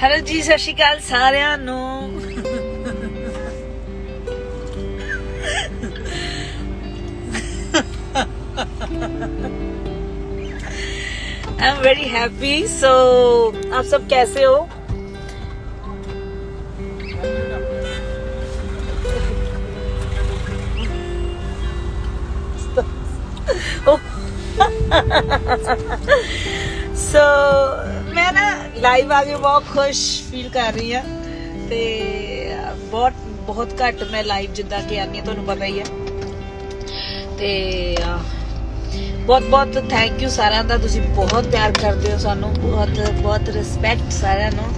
Hello ਜੀ ਸਤਿ ਸ਼੍ਰੀ ਅਕਾਲ ਸਾਰਿਆਂ ਨੂੰ I am very happy so आप सब कैसे हो ਸੋ ਮੈਂ ਨਾ ਲਾਈਵ ਆ ਕੇ ਬਹੁਤ ਖੁਸ਼ ਫੀਲ ਕਰ ਰਹੀ ਹਾਂ ਤੇ, ਬਹੁਤ ਬਹੁਤ ਘੱਟ ਮੈਂ ਲਾਈਵ ਜਿੱਦਾਂ ਕਿ ਆਨੀ ਹਾਂ ਤੁਹਾਨੂੰ ਪਤਾ ਹੀ ਹੈ ਤੇ ਬਹੁਤ ਬਹੁਤ ਥੈਂਕ ਯੂ ਸਾਰਿਆਂ ਦਾ। ਤੁਸੀਂ ਬਹੁਤ ਪਿਆਰ ਕਰਦੇ ਹੋ ਸਾਨੂੰ, ਬਹੁਤ ਬਹੁਤ ਰਿਸਪੈਕਟ ਸਾਰਿਆਂ ਨੂੰ।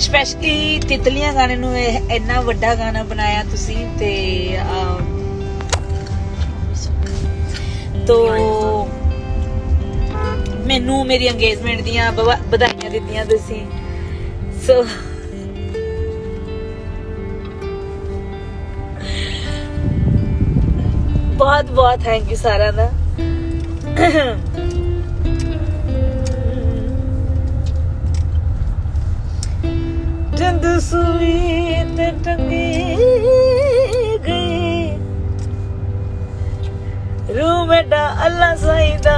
ਸਪੈਸ਼ਲੀ ਤਿਤਲੀਆਂ ਗਾਣੇ ਨੂੰ ਇਹ ਇੰਨਾ ਵੱਡਾ ਗਾਣਾ ਬਣਾਇਆ ਤੁਸੀਂ ਤੇ ਤੋ ਮੈਨੂੰ ਮੇਰੀ ਅੰਗੇਜਮੈਂਟ ਦੀਆਂ ਬਵਾ- ਵਧਾਈਆਂ ਦਿੱਤੀਆਂ ਤੁਸੀਂ ਸੋ ਬਹੁਤ ਬਹੁਤ ਥੈਂਕ ਯੂ ਸਾਰਿਆਂ ਦਾ ਚੰਦ ਸੂਈ ਤੇ ਟੰਗੀ ਮੇਡਾ ਅੱਲਾ ਸਾਈਦਾ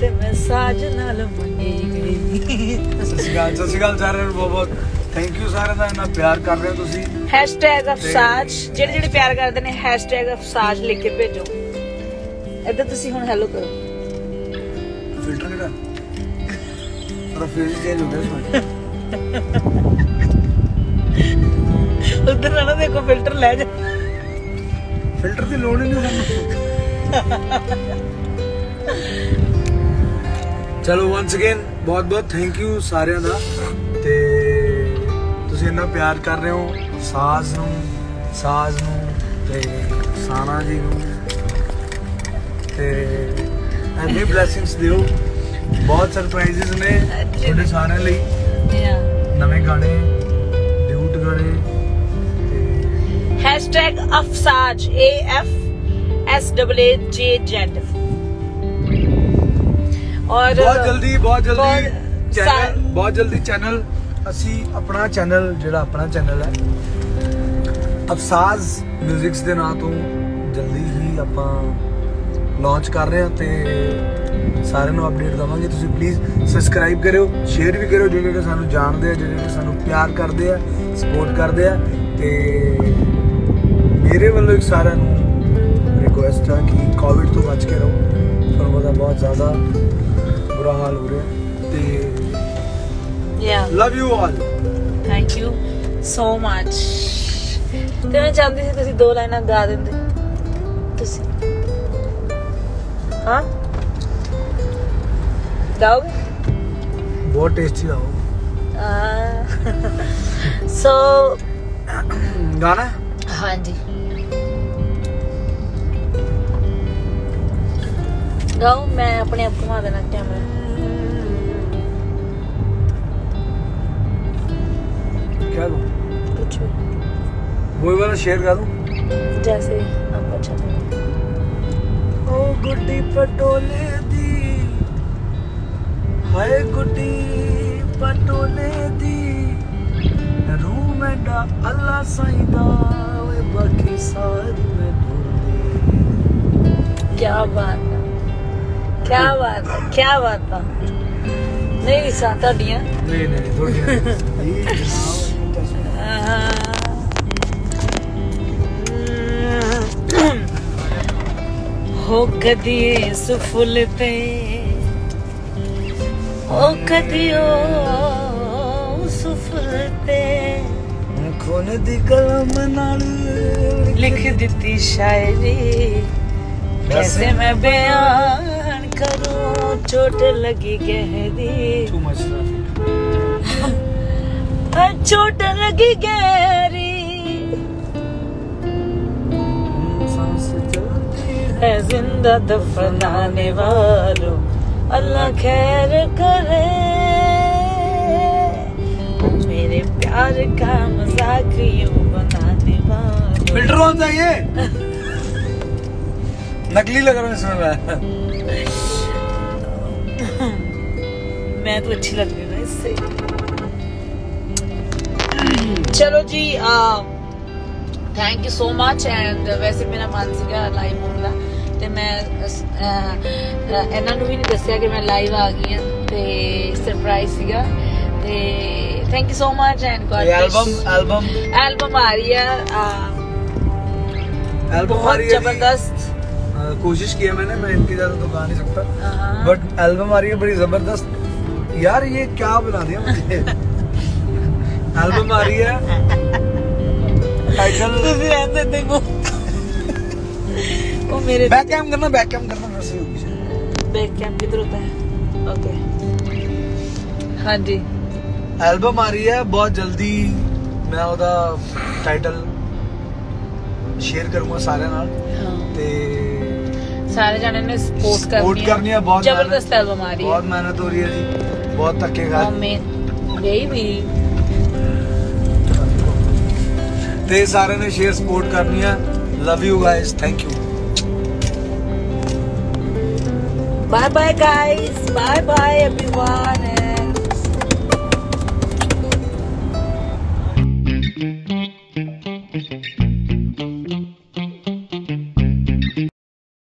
ਤੇ ਮੈਂ ਸਾਜ ਨਾਲ ਮੰਨੀ ਗਈ। ਸਤਿ ਸ਼੍ਰੀ ਅਕਾਲ ਸਤਿ ਸ਼੍ਰੀ ਅਕਾਲ ਸਾਰਿਆਂ ਨੂੰ ਬਹੁਤ ਬਹੁਤ ਥੈਂਕ ਯੂ ਸਾਰਿਆਂ ਦਾ ਇੰਨਾ ਪਿਆਰ ਕਰ ਰਹੇ ਹੋ ਤੁਸੀਂ। ਅਫਸਾਜ ਜਿਹੜੇ ਜਿਹੜੇ ਪਿਆਰ ਕਰਦੇ ਨੇ ਅਫਸਾਜ ਲਿਖ ਕੇ ਭੇਜੋ। ਇੱਧਰ ਤੁਸੀਂ ਹੁਣ ਹੈਲੋ ਕਰੋ। ਫਿਲਟਰ ਕਿਹੜਾ? ਮੇਰਾ ਫੇਸ ਚੇਂਜ ਹੋ ਗਿਆ ਉਧਰ ਨਾ ਨਾ ਦੇਖੋ ਫਿਲਟਰ ਲੈ ਜਾ। ਫਿਲਟਰ ਦੀ ਲੋੜ ਹੀ ਨਹੀਂ ਸਾਨੂੰ। ਚਲੋ ਵਾਂਸ ਅਗੇਨ ਬਹੁਤ ਬਹੁਤ ਥੈਂਕ ਯੂ ਸਾਰਿਆਂ ਦਾ ਤੇ ਤੁਸੀਂ ਇੰਨਾ ਪਿਆਰ ਕਰ ਰਹੇ ਹੋ ਸਾਜ਼ ਨੂੰ ਸਾਜ਼ ਨੂੰ ਤੇ ਸਾਨਾ ਜੀ ਨੂੰ ਤੇ ਐਨੀ ਬਲੇਸਿੰਗਸ ਦਿਓ ਬਹੁਤ ਸਰਪ੍ਰਾਈਜ਼ਸ ਨੇ ਤੁਹਾਡੇ ਸਾਰਿਆਂ ਲਈ ਯਾ ਨਵੇਂ ਗਾਣੇ ਡਿਊਟ ਗਾਣੇ ਤੇ hashtag ਅਫਸਾਜ A F S A A J Z. ਔਰ ਬਹੁਤ ਜਲਦੀ ਬਹੁਤ ਜਲਦੀ ਬਹੁਤ ਚੈਨਲ ਬਹੁਤ ਜਲਦੀ ਚੈਨਲ ਅਸੀਂ ਆਪਣਾ ਚੈਨਲ ਜਿਹੜਾ ਆਪਣਾ ਚੈਨਲ ਹੈ ਅਫਸਾਜ਼ 뮤직ਸ ਦੇ ਨਾਂ ਤੋਂ ਜਲਦੀ ਹੀ ਆਪਾਂ ਲਾਂਚ ਕਰ ਰਹੇ ਹਾਂ ਤੇ ਸਾਰਿਆਂ ਨੂੰ ਅਪਡੇਟ ਦਵਾਂਗੇ ਤੁਸੀਂ ਪਲੀਜ਼ ਸਬਸਕ੍ਰਾਈਬ ਕਰਿਓ ਸ਼ੇਅਰ ਵੀ ਕਰਿਓ ਜਿਹੜੇ ਜਿਹੜੇ ਸਾਨੂੰ ਜਾਣਦੇ ਆ ਜਿਹੜੇ ਜਿਹੜੇ ਸਾਨੂੰ ਪਿਆਰ ਕਰਦੇ ਆ ਸਪੋਰਟ ਕਰਦੇ ਆ ਤੇ ਮੇਰੇ ਵੱਲੋਂ ਇੱਕ ਸਾਰਿਆਂ ਨੂੰ ਰਿਕੁਐਸਟ ਹੈ ਕਿ ਕੋਵਿਡ ਤੋਂ ਬਚ ਕੇ ਰਹੋ ਤੁਹਾਨੂੰ ਪਤਾ ਬਹੁਤ ਜ਼ਿਆਦਾ ਬੁਰਾ ਹਾਲ ਹੋ ਰਿਹਾ ਤੇ ਯਾ love you all thank you so much ਤੇ ਮੈਂ ਚਾਹੁੰਦੀ ਸੀ ਤੁਸੀਂ ਦੋ ਲਾਈਨਾਂ ਗਾ ਦਿੰਦੇ ਤੁਸੀਂ ਹਾਂ ਗਾਓਗੇ ਬਹੁਤ ਟੇਸਟੀ ਦਾ ਉਹ ਸੋ ਗਾਣਾ ਹਾਂਜੀ गाओ मैं अपने आप घुमा देना कैमरा क्या दूँ कुछ मूवी वाला शेयर कर दूँ जैसे आपको अच्छा लगे ओ गुड्डी पटोले दी हाय गुड्डी पटोले दी रूम में डा अल्लाह सही दा वे बाकी सारी में ढोले क्या बात है क्या बात है क्या बात है नहीं रिसा ਤੁਹਾਡੀਆਂ नहीं नहीं थोड़ी ਹੋ ਕਦੀ ਇਸ ਫੁੱਲ ਤੇ ਹੋ ਕਦੀ ਉਸ ਫੁੱਲ ਤੇ खून दी कलम नाल ਲਿਖ ਦਿੱਤੀ ਸ਼ਾਇਰੀ कैसे मैं बयान करूँ चोट लगी गहरी। चोट लगी गहरी। है। ज़िंदा दफनाने वालों अल्लाह खैर करे। मेरे प्यार का मज़ाक यूँ बनाने वालों। फ़िल्टर सा ये नकली लग रहा है इसमें मैं तो अच्छी लग रही हूँ इससे। चलो जी thank you so much and वैसे मेरा मन तो ਸੀਗਾ ਲਾਈਵ ਹੋਣ ਦਾ ਤੇ ਮੈਂ ਇਹਨਾਂ ਨੂੰ ਵੀ ਨਹੀਂ ਦੱਸਿਆ ਕਿ ਮੈਂ ਲਾਈਵ ਆ ਗਈ ਹਾਂ ਤੇ ਸਰਪ੍ਰਾਈਜ਼ ਸੀਗਾ। ਤੇ thank you so much album God album album album ਆ ਰਹੀ आ रही है ज़बरदस्त। कोशिश की है मैंने मैं इनके ज़्यादा तो गा नहीं सकता। हाँ। बट एल्बम आ रही है बड़ी ज़बरदस्त। यार ये क्या बना दिया मुझे एल्बम आ रही है टाइटल ਤੁਸੀਂ ਰਹਿੰਦੇ ਦੇਖੋ ਉਹ ਮੇਰੇ बैक कैम करना बैक कैम करना वैसे ही होगी शायद। बैक कैम किधर होता है ओके हाँ जी एल्बम आ रही है बहुत जल्दी मैं ਉਹਦਾ टाइटल शेयर करूंगा सारे ਨਾਲ हाँ ਤੇ सारे जाने ने सपोर्ट करनी सपोर्ट करनी है बहुत जबरदस्त मेहनत- एल्बम आ रही बहुत है मेहनत हो रही है जी बहुत धक्के खा मम्मी बेबी ਤੇ ਸਾਰਿਆਂ ਨੇ ਸ਼ੇਅਰ ਸਪੋਰਟ ਕਰਨੀ ਹੈ love you guys thank you bye bye guys bye bye everyone